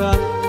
Sandra.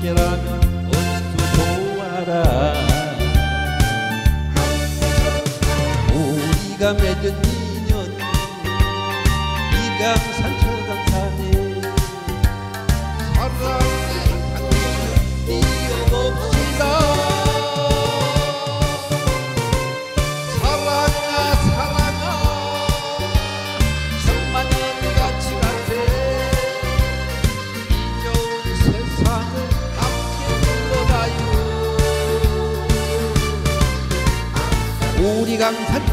함께라면 어찌도 좋아라. 우리가 맺은 인연 이강산천 우리 강 산천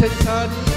Take touch